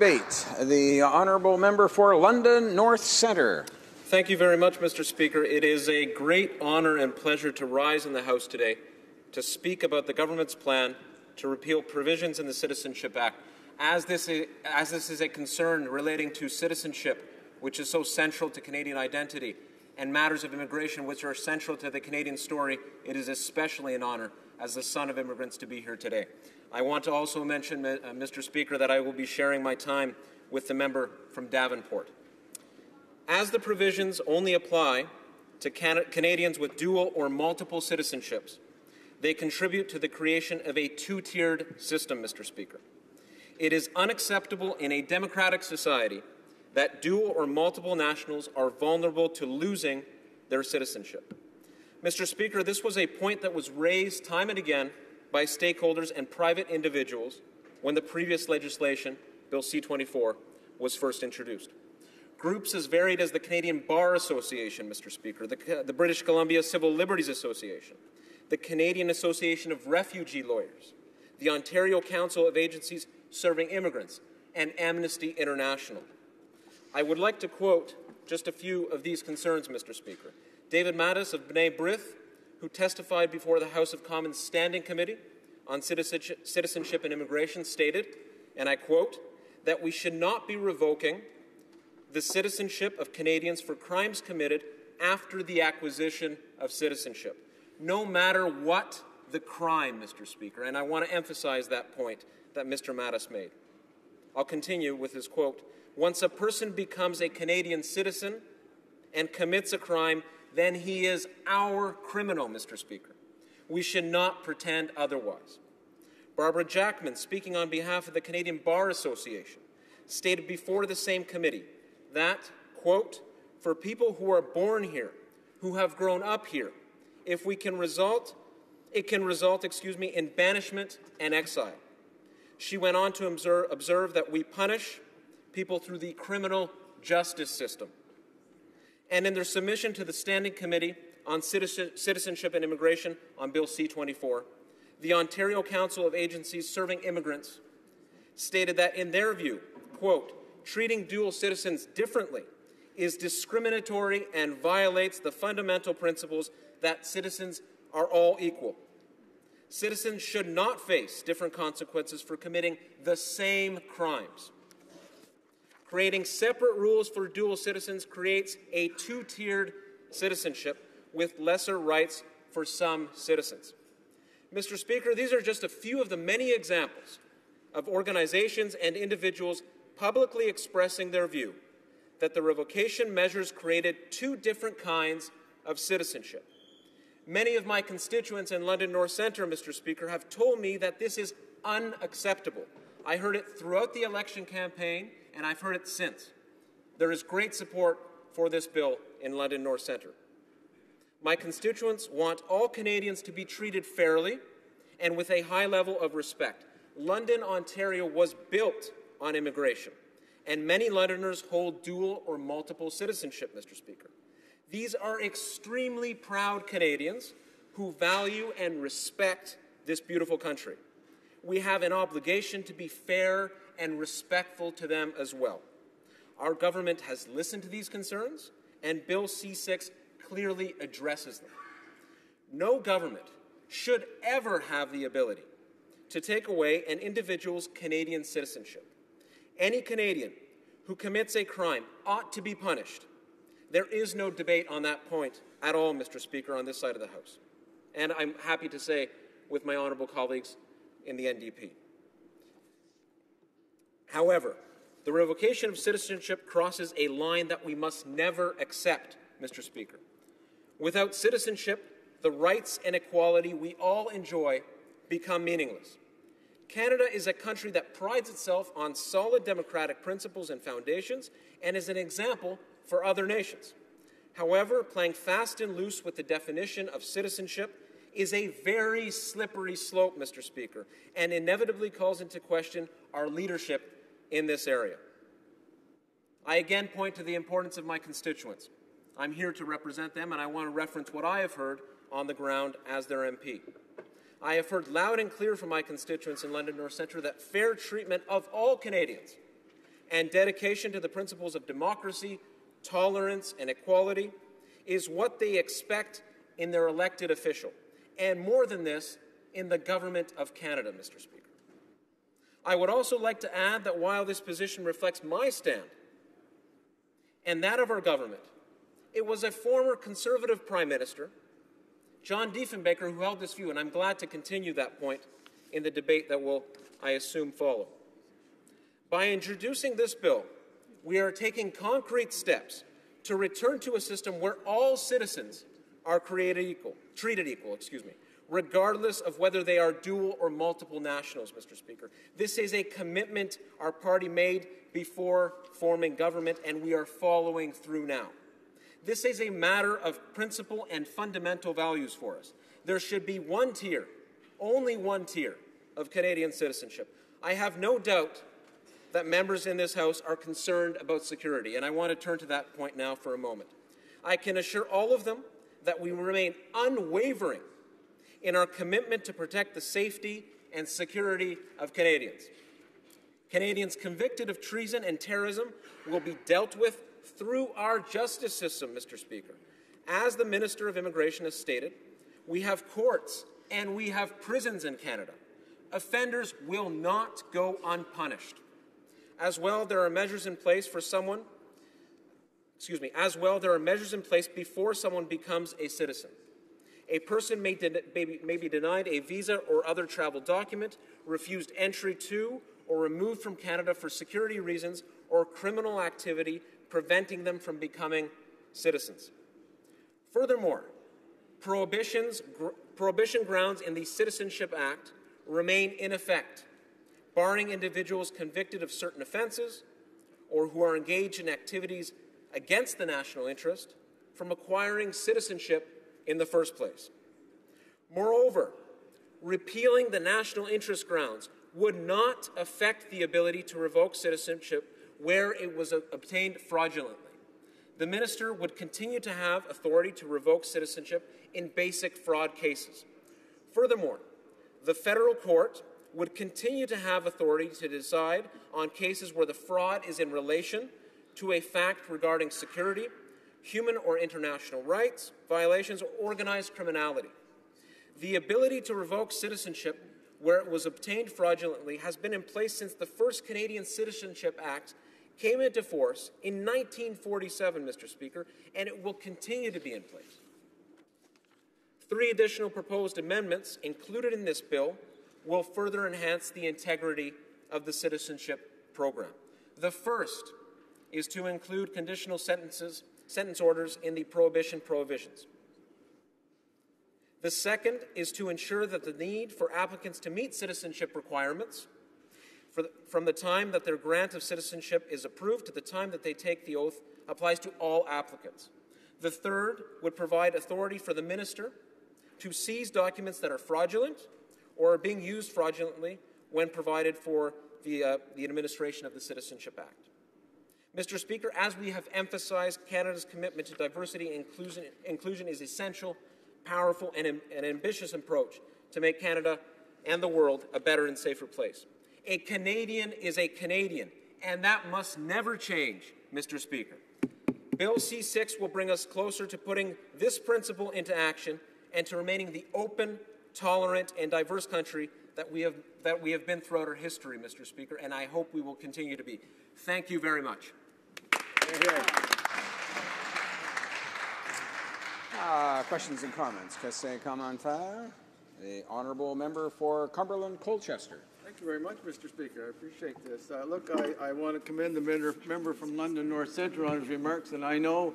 Debate. The Honourable Member for London North Centre. Thank you very much, Mr. Speaker. It is a great honour and pleasure to rise in the House today to speak about the government's plan to repeal provisions in the Citizenship Act, as this is, as this is a concern relating to citizenship, which is so central to Canadian identity, and matters of immigration, which are central to the Canadian story. It is especially an honour as the son of immigrants to be here today. I want to also mention, uh, Mr. Speaker, that I will be sharing my time with the member from Davenport. As the provisions only apply to Can Canadians with dual or multiple citizenships, they contribute to the creation of a two tiered system, Mr. Speaker. It is unacceptable in a democratic society that dual or multiple nationals are vulnerable to losing their citizenship. Mr. Speaker, this was a point that was raised time and again by stakeholders and private individuals when the previous legislation, Bill C 24, was first introduced. Groups as varied as the Canadian Bar Association, Mr. Speaker, the, the British Columbia Civil Liberties Association, the Canadian Association of Refugee Lawyers, the Ontario Council of Agencies Serving Immigrants, and Amnesty International. I would like to quote just a few of these concerns, Mr. Speaker. David Matas of B'nai B'rith, who testified before the House of Commons Standing Committee on Citizenship and Immigration, stated, and I quote, that we should not be revoking the citizenship of Canadians for crimes committed after the acquisition of citizenship, no matter what the crime, Mr. Speaker. And I want to emphasize that point that Mr. Matas made. I'll continue with his quote Once a person becomes a Canadian citizen and commits a crime, then he is our criminal, Mr. Speaker. We should not pretend otherwise. Barbara Jackman, speaking on behalf of the Canadian Bar Association, stated before the same committee that, quote, for people who are born here, who have grown up here, if we can result, it can result, excuse me, in banishment and exile. She went on to observe, observe that we punish people through the criminal justice system and in their submission to the Standing Committee on Citizenship and Immigration on Bill C 24, the Ontario Council of Agencies Serving Immigrants stated that, in their view, quote, treating dual citizens differently is discriminatory and violates the fundamental principles that citizens are all equal. Citizens should not face different consequences for committing the same crimes. Creating separate rules for dual citizens creates a two tiered citizenship with lesser rights for some citizens. Mr. Speaker, these are just a few of the many examples of organizations and individuals publicly expressing their view that the revocation measures created two different kinds of citizenship. Many of my constituents in London North Centre, Mr. Speaker, have told me that this is unacceptable. I heard it throughout the election campaign and I've heard it since. There is great support for this bill in London North Centre. My constituents want all Canadians to be treated fairly and with a high level of respect. London, Ontario was built on immigration, and many Londoners hold dual or multiple citizenship, Mr. Speaker. These are extremely proud Canadians who value and respect this beautiful country. We have an obligation to be fair and respectful to them as well. Our government has listened to these concerns, and Bill C 6 clearly addresses them. No government should ever have the ability to take away an individual's Canadian citizenship. Any Canadian who commits a crime ought to be punished. There is no debate on that point at all, Mr. Speaker, on this side of the House. And I'm happy to say, with my honourable colleagues in the NDP. However, the revocation of citizenship crosses a line that we must never accept, Mr. Speaker. Without citizenship, the rights and equality we all enjoy become meaningless. Canada is a country that prides itself on solid democratic principles and foundations and is an example for other nations. However, playing fast and loose with the definition of citizenship is a very slippery slope, Mr. Speaker, and inevitably calls into question our leadership in this area. I again point to the importance of my constituents. I'm here to represent them, and I want to reference what I have heard on the ground as their MP. I have heard loud and clear from my constituents in London North Centre that fair treatment of all Canadians and dedication to the principles of democracy, tolerance, and equality is what they expect in their elected official. And more than this, in the Government of Canada, Mr. Speaker. I would also like to add that while this position reflects my stand and that of our government, it was a former Conservative Prime Minister, John Diefenbaker, who held this view, and I'm glad to continue that point in the debate that will, I assume, follow. By introducing this bill, we are taking concrete steps to return to a system where all citizens are created equal, treated equal, excuse me, regardless of whether they are dual or multiple nationals, Mr. Speaker. This is a commitment our party made before forming government, and we are following through now. This is a matter of principle and fundamental values for us. There should be one tier, only one tier, of Canadian citizenship. I have no doubt that members in this House are concerned about security, and I want to turn to that point now for a moment. I can assure all of them that we remain unwavering in our commitment to protect the safety and security of Canadians. Canadians convicted of treason and terrorism will be dealt with through our justice system, Mr. Speaker. As the Minister of Immigration has stated, we have courts and we have prisons in Canada. Offenders will not go unpunished. As well, there are measures in place for someone, excuse me, as well, there are measures in place before someone becomes a citizen. A person may, may be denied a visa or other travel document, refused entry to, or removed from Canada for security reasons or criminal activity preventing them from becoming citizens. Furthermore, prohibitions, gr- prohibition grounds in the Citizenship Act remain in effect, barring individuals convicted of certain offenses or who are engaged in activities against the national interest from acquiring citizenship in the first place. Moreover, repealing the national interest grounds would not affect the ability to revoke citizenship where it was obtained fraudulently. The minister would continue to have authority to revoke citizenship in basic fraud cases. Furthermore, the federal court would continue to have authority to decide on cases where the fraud is in relation to a fact regarding security human or international rights violations, or organized criminality. The ability to revoke citizenship where it was obtained fraudulently has been in place since the first Canadian Citizenship Act came into force in 1947, Mr. Speaker, and it will continue to be in place. Three additional proposed amendments included in this bill will further enhance the integrity of the citizenship program. The first is to include conditional sentences sentence orders in the prohibition provisions. The second is to ensure that the need for applicants to meet citizenship requirements the, from the time that their grant of citizenship is approved to the time that they take the oath applies to all applicants. The third would provide authority for the minister to seize documents that are fraudulent or are being used fraudulently when provided for the, uh, the administration of the Citizenship Act. Mr. Speaker, as we have emphasized, Canada's commitment to diversity and inclusion, inclusion is essential, powerful, and an ambitious approach to make Canada and the world a better and safer place. A Canadian is a Canadian, and that must never change, Mr. Speaker. Bill C 6 will bring us closer to putting this principle into action and to remaining the open, tolerant, and diverse country that we have, that we have been throughout our history, Mr. Speaker, and I hope we will continue to be. Thank you very much. Uh, questions and comments? Question commentaire? The honourable member for Cumberland Colchester. Thank you very much, Mr. Speaker. I appreciate this. Uh, look, I, I, want to commend the member, member from London North Central on his remarks, and I know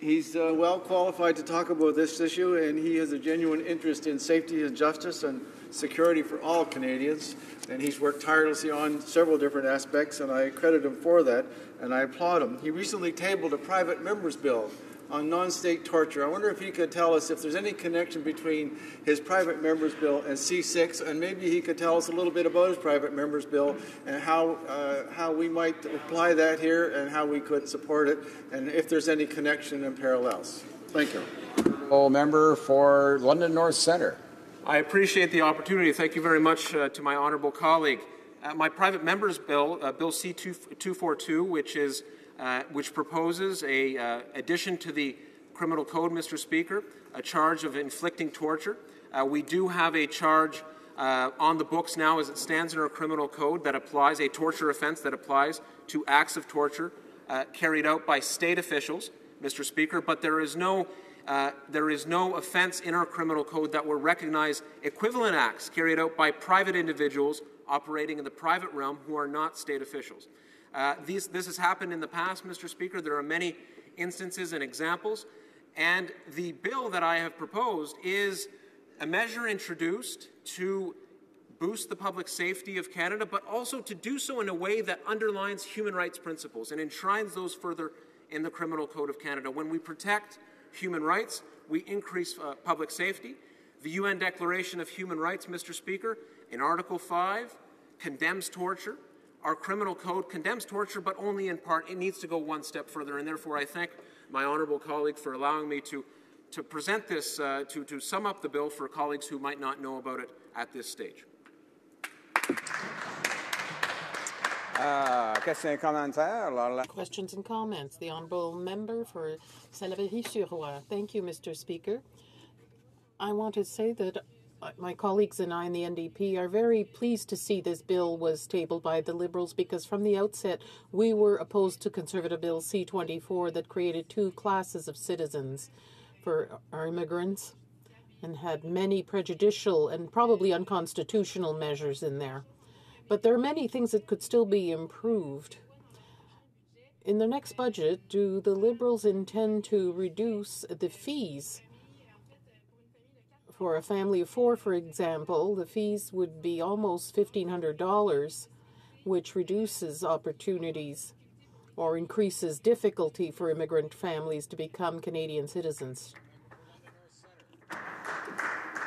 he's uh, well qualified to talk about this issue, and he has a genuine interest in safety and justice and security for all Canadians. And he's worked tirelessly on several different aspects, and I credit him for that, and I applaud him. He recently tabled a private member's bill on non-state torture. I wonder if he could tell us if there's any connection between his private members bill and C6, and maybe he could tell us a little bit about his private members bill and how uh, how we might apply that here and how we could support it, and if there's any connection and parallels. Thank you. Member for London North Centre. I appreciate the opportunity. Thank you very much uh, to my honourable colleague. uh, my private member's bill, uh, Bill C-242, which is uh, which proposes a uh, addition to the criminal code, Mr. Speaker, a charge of inflicting torture. Uh, we do have a charge on the books now, as it stands in our criminal code, that applies a torture offense that applies to acts of torture carried out by state officials, Mr. Speaker. But there is no uh, there is no offense in our criminal code that will recognize equivalent acts carried out by private individuals operating in the private realm who are not state officials. Uh, these, this has happened in the past, Mr. Speaker. There are many instances and examples. And the bill that I have proposed is a measure introduced to boost the public safety of Canada, but also to do so in a way that underlines human rights principles and enshrines those further in the Criminal Code of Canada. When we protect human rights, we increase uh, public safety. The UN Declaration of Human Rights, Mr. Speaker, in Article 5, condemns torture. Our criminal code condemns torture, but only in part. It needs to go one step further, and therefore I thank my honourable colleague for allowing me to, to present this, uh, to, to sum up the bill for colleagues who might not know about it at this stage. Uh, questions? Alors, la- Questions and comments. The Honourable Member for Salaberry-Suroît. Thank you, Mr. Speaker. I want to say that uh, my colleagues and I in the NDP are very pleased to see this bill was tabled by the Liberals because from the outset we were opposed to Conservative Bill C-24 that created two classes of citizens for our immigrants and had many prejudicial and probably unconstitutional measures in there. But there are many things that could still be improved. In the next budget, do the Liberals intend to reduce the fees? For a family of four, for example, the fees would be almost $1,500, which reduces opportunities or increases difficulty for immigrant families to become Canadian citizens.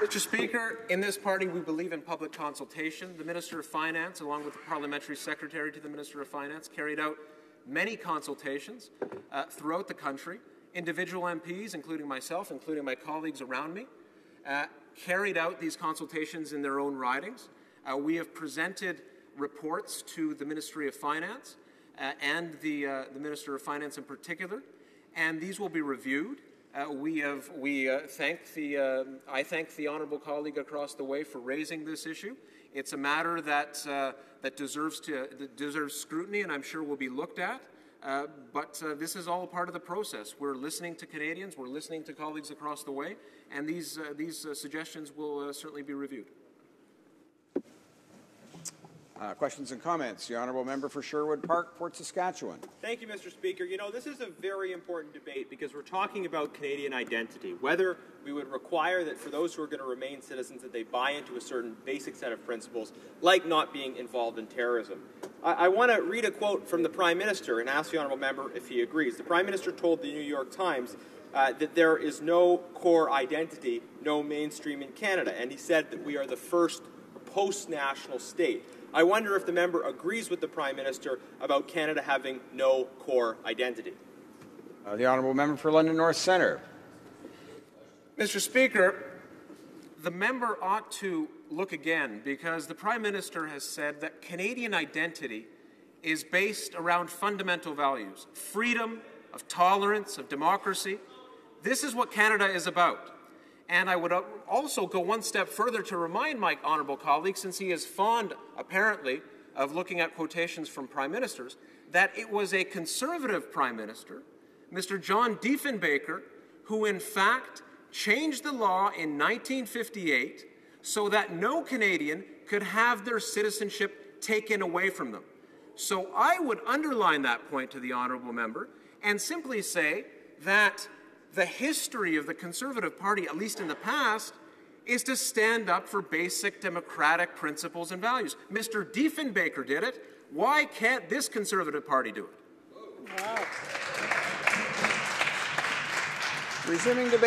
Mr. Speaker, in this party, we believe in public consultation. The Minister of Finance, along with the Parliamentary Secretary to the Minister of Finance, carried out many consultations uh, throughout the country. Individual MPs, including myself, including my colleagues around me, uh, carried out these consultations in their own ridings. Uh, we have presented reports to the Ministry of Finance uh, and the, uh, the Minister of Finance in particular, and these will be reviewed. Uh, we have we uh, thank the uh, I thank the honourable colleague across the way for raising this issue. It's a matter that uh, that deserves to that deserves scrutiny, and I'm sure will be looked at. Uh, but uh, this is all part of the process. We're listening to Canadians, we're listening to colleagues across the way, and these these suggestions will certainly be reviewed. Uh, questions and comments? The Honourable Member for Sherwood Park, Fort Saskatchewan. Thank you, Mr. Speaker. You know, this is a very important debate because we're talking about Canadian identity, whether we would require that for those who are going to remain citizens that they buy into a certain basic set of principles, like not being involved in terrorism. I, I want to read a quote from the Prime Minister and ask the Honourable Member if he agrees. The Prime Minister told the New York Times uh, that there is no core identity, no mainstream in Canada, and he said that we are the first post-national state. I wonder if the member agrees with the Prime Minister about Canada having no core identity. Uh, the Honourable Member for London North Centre. Mr. Speaker, the member ought to look again because the Prime Minister has said that Canadian identity is based around fundamental values freedom, of tolerance, of democracy. This is what Canada is about. And I would also go one step further to remind my honourable colleague, since he is fond, apparently, of looking at quotations from prime ministers, that it was a conservative prime minister, Mr. John Diefenbaker, who in fact changed the law in 1958 so that no Canadian could have their citizenship taken away from them. So I would underline that point to the honourable member and simply say that the history of the Conservative Party, at least in the past, is to stand up for basic democratic principles and values. Mr. Diefenbaker did it. Why can't this Conservative Party do it? Resuming debate.